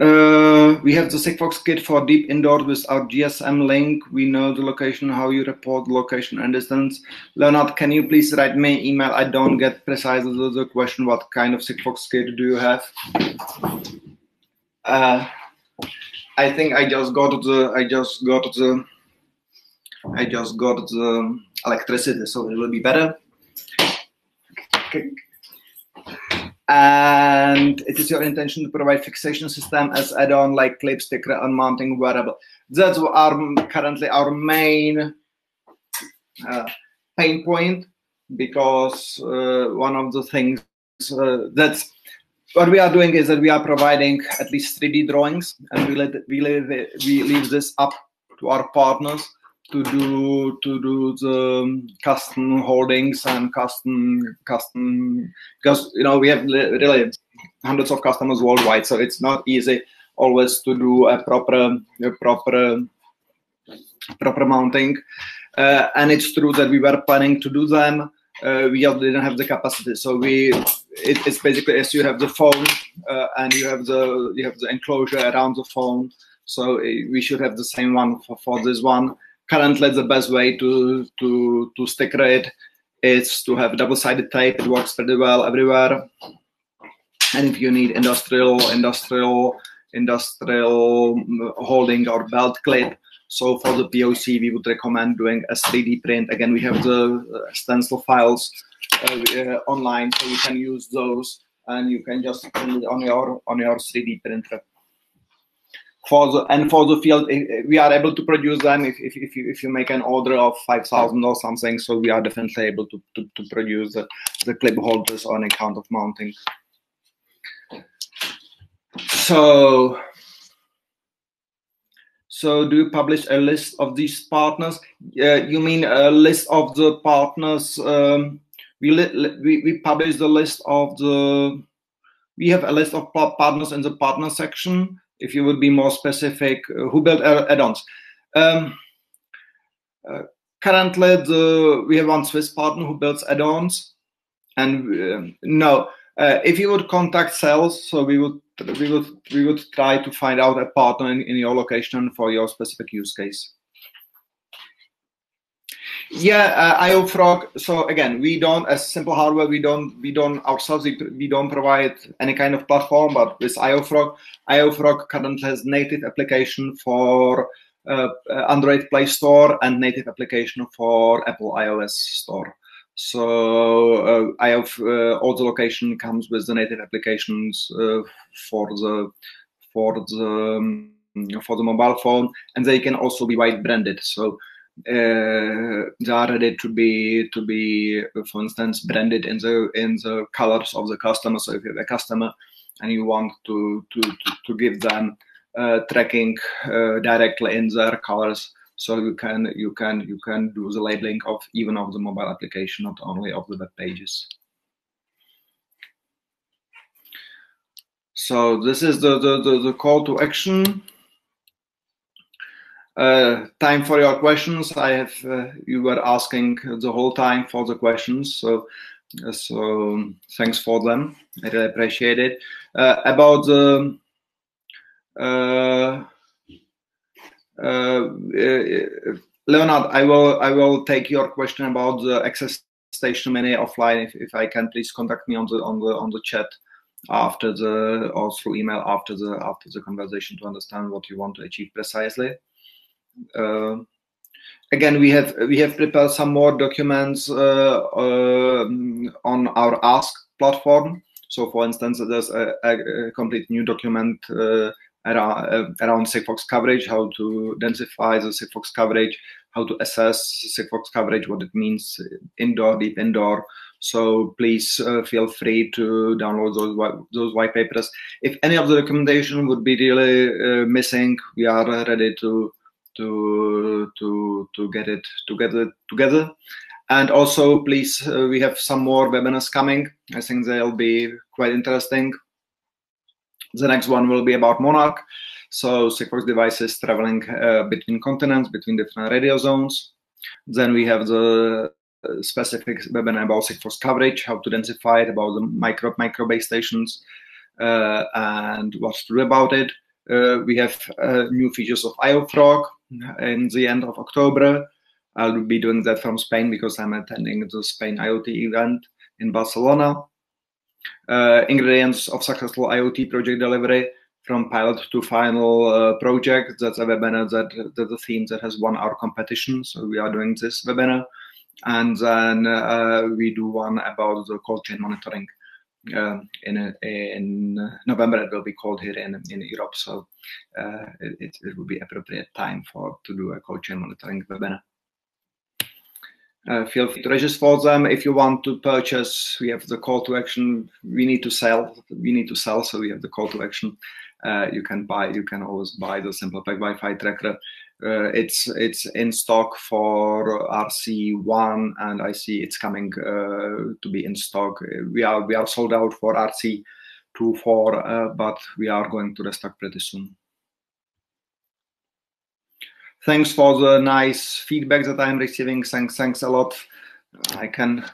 Uh, we have the Sigfox kit for deep indoor with our GSM link. We know the location, how you report location and distance. Leonard, can you please write me email? I don't get precisely the question. What kind of Sigfox kit do you have? Uh, I think I just got the I just got the I just got the electricity, so it will be better. Okay and it is your intention to provide fixation system as add-on like clip sticker and mounting wearable that's our currently our main uh, pain point because uh, one of the things uh, that's what we are doing is that we are providing at least 3d drawings and we let we leave, we leave this up to our partners to do to do the custom holdings and custom custom because you know we have really hundreds of customers worldwide, so it's not easy always to do a proper a proper proper mounting. Uh, and it's true that we were planning to do them. Uh, we didn't have the capacity, so we it, it's basically as you have the phone uh, and you have the you have the enclosure around the phone. So uh, we should have the same one for, for this one currently the best way to to to sticker it is to have double-sided tape. It works pretty well everywhere. And if you need industrial, industrial, industrial holding or belt clip, so for the POC, we would recommend doing a 3D print. Again, we have the stencil files uh, uh, online, so you can use those, and you can just print it on your on your 3D printer for the and for the field eh, eh, we are able to produce them if, if, if, you, if you make an order of 5000 or something so we are definitely able to, to, to produce the, the clip holders on account of mounting. So so do you publish a list of these partners? Uh, you mean a list of the partners um, we, we we publish the list of the we have a list of partners in the partner section if you would be more specific, uh, who built add-ons. Um, uh, currently, the, we have one Swiss partner who builds add-ons, and um, no, uh, if you would contact sales, so we would we would we would try to find out a partner in, in your location for your specific use case. Yeah, uh, IOFrog. So again, we don't as simple hardware. We don't we don't ourselves. We, don't provide any kind of platform. But with IOFrog, IOFrog currently has native application for uh, Android Play Store and native application for Apple iOS Store. So uh, I have uh, all the location comes with the native applications uh, for the for the um, for the mobile phone, and they can also be white branded. So uh, ready to be to be for instance branded in the in the colors of the customer. So if you have a customer and you want to to to, to give them uh, tracking uh, directly in their colors so you can you can you can do the labeling of even of the mobile application not only of the web pages. So this is the the, the, the call to action uh, time for your questions. I have uh, you were asking the whole time for the questions, so uh, so thanks for them. I really appreciate it. Uh, about the uh, Leonard, I will I will take your question about the access station many offline. If, if I can, please contact me on the on the on the chat after the or through email after the after the conversation to understand what you want to achieve precisely. Uh, again, we have we have prepared some more documents uh, um, on our Ask platform. So, for instance, there's a, a complete new document uh, around, around Sigfox coverage, how to densify the Sigfox coverage, how to assess Sigfox coverage, what it means indoor, deep indoor. So please uh, feel free to download those those white papers. If any of the documentation would be really uh, missing, we are ready to to to to get it together together. And also, please, uh, we have some more webinars coming. I think they'll be quite interesting. The next one will be about Monarch. So Sigfox devices traveling uh, between continents, between different radio zones. Then we have the uh, specific webinar about Sigfox coverage, how to densify it, about the micro micro base stations, uh, and what to do about it. Uh, we have uh, new features of IOFrog in the end of October. I'll be doing that from Spain because I'm attending the Spain IoT event in Barcelona. Uh, ingredients of successful IoT project delivery from pilot to final uh, project. That's a webinar that that's a theme that has won our competition. So we are doing this webinar, and then uh, we do one about the cold chain monitoring. Uh, in in November it will be called here in in Europe, so uh, it, it will be appropriate time for to do a cold chain monitoring webinar. Uh, feel free to register for them. If you want to purchase, we have the call to action. We need to sell. We need to sell, so we have the call to action. Uh, you can buy. You can always buy the SimplePack Wi-Fi tracker. Uh, it's it's in stock for RC1, and I see it's coming uh, to be in stock. We are we are sold out for RC2 4, uh, but we are going to restock pretty soon thanks for the nice feedback that I'm receiving. Thanks, thanks a lot. I can.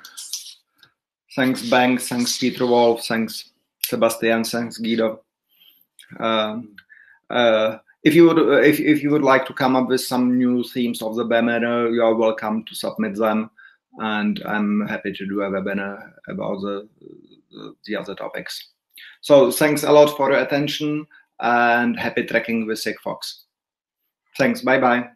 Thanks, Bank. Thanks, Peter Wolf. Thanks, Sebastian. Thanks, Guido. Um, uh, if you would, uh, if, if you would like to come up with some new themes of the webinar, you are welcome to submit them, and I'm happy to do a webinar about the the other topics. So thanks a lot for your attention and happy tracking with Sigfox. Thanks. Bye bye.